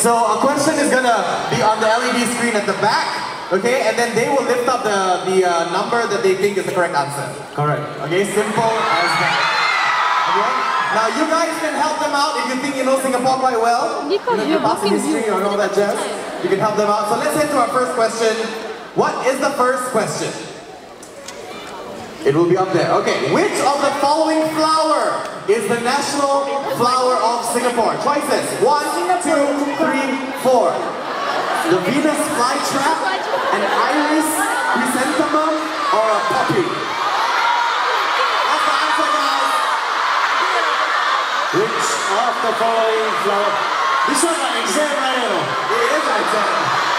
So a question is gonna be on the LED screen at the back, okay? And then they will lift up the, the uh, number that they think is the correct answer. Correct. Okay, simple as that. Okay? Now you guys can help them out if you think you know Singapore quite well. Nico, you know, you're your passing walking history or all that jazz. You can help them out. So let's head to our first question. What is the first question? It will be up there. Okay, which of the following flower is the national flower of Singapore? Choices. One, two, three, four. The Venus flytrap, an iris, chrysanthemum, or a poppy? What's the answer, guys? Which of the following flower? This one an exam, right? It is an exam.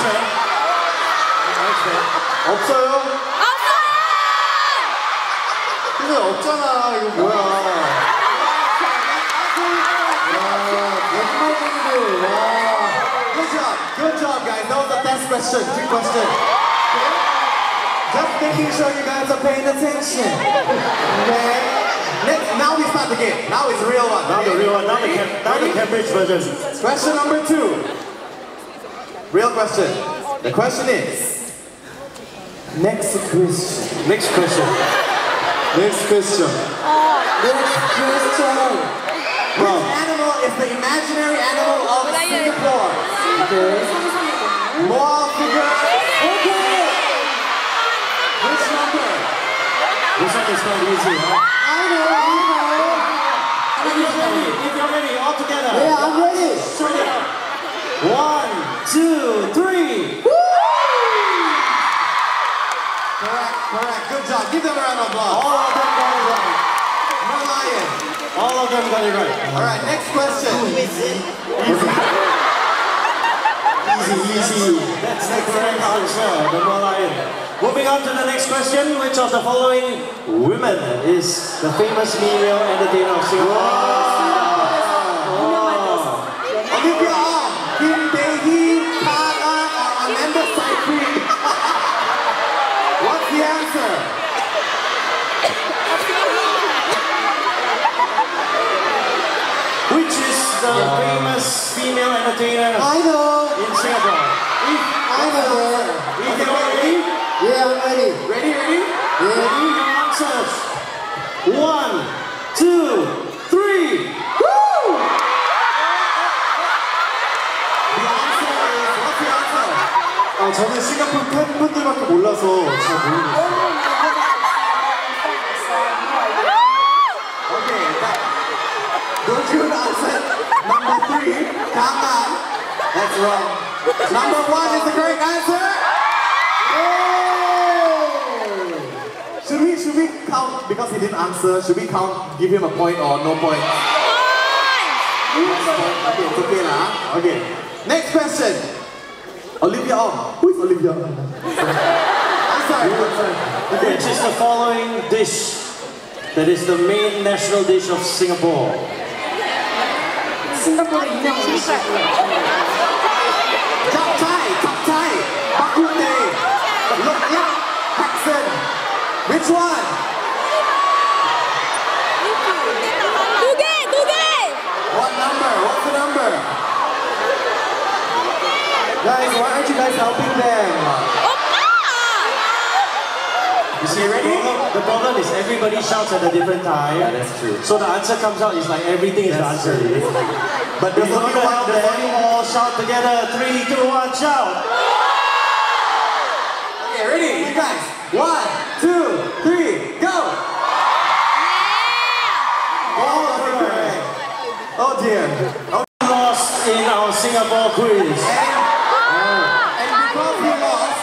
X-Men. X-Men. X-Men. 없어요? 없어요! 근데 없잖아. 이거 뭐야. 거짓말쟁이들. 와. Good job. Good job, guys. That was the test question. Trick question. Okay? Just making sure you guys are paying attention. Okay? Next, now we start the game. Now it's the real one. Now the real one, now the, Ready? Cam- now the Ready? Cambridge version. Question number two. Real question. The question is. Next question. Next question. Next question. Next question. Which animal is the imaginary animal of Singapore? Okay. More figure. Okay. Which number? This one is not easy, huh? I know, I know. If you're ready, if you're ready, all together. Give them a round of applause. All of them got it right. Merlion. All of them got it right. All right, next question. Easy, easy. That's the correct answer, the Merlion. Moving on to the next question. Which of the following women is the famous female entertainer of Singapore? Olivia Ong, Kim Tae-hee, Tara, or Amanda Seyfried? What's the answer? Entertainer I know. in Singapore? If, I know. if you are ready, Yeah, I'm ready. Ready, ready? ready your answers. One, two, three. The answer is, what's the answer? 아, 저는 싱가포르 팬분들밖에 몰라서 잘 모르겠어요. Okay, that, don't you answer number three, Kangan. That's wrong. Number one is the correct answer. Yay! Should we, should we count, because he didn't answer, should we count, give him a point or no point? Okay, it's okay lah. Okay. Next question. Olivia Ong. Who is Olivia Ong? I'm sorry, I'm sorry. Okay. Which is the following dish that is the main national dish of Singapore? 싱가포르 인형 음식이고요. Chap Chai, Chap Chai, Bak Kut Teh, Lok Lak, Paxson. Which one? 두 개! 두 개! What number? What's the number? Guys, why aren't you guys helping them? 오빠! You see, the problem, is everybody shouts at a different time. Yeah, that's true. So the answer comes out is like everything is That's the answer. But the there's you only want one to have all shout together, three, two, one, shout. Okay, ready? You guys. One, two, three, go! All of you. Oh dear. Oh, Lost in our Singapore quiz. and because we lost,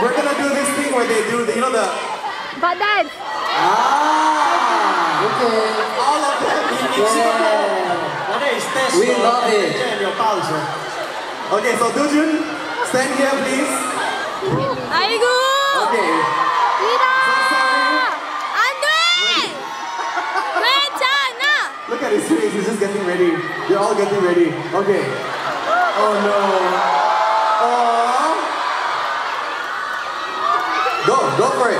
we're gonna do this thing where they do the, you know the but dance. Ah, okay. All of them in yeah. Singapore. That is test we uh, love it. And your culture. Uh. Okay, so Dujun, stand here please. Aigo. Okay. Lina. Look at his face, he's just getting ready. They're all getting ready. Okay. Oh no. Oh. Go, go for it.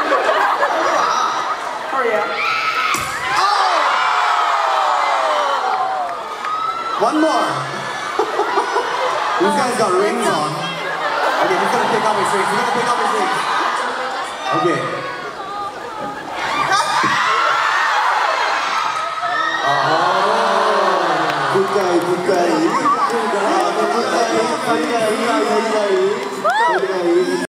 Up. Oh! One more. this guy's got rings on. Okay, he's gonna take off his rings. He's gonna take off his rings. Okay. Guy, good guy. Good guy, good guy, good guy, good guy, good guy.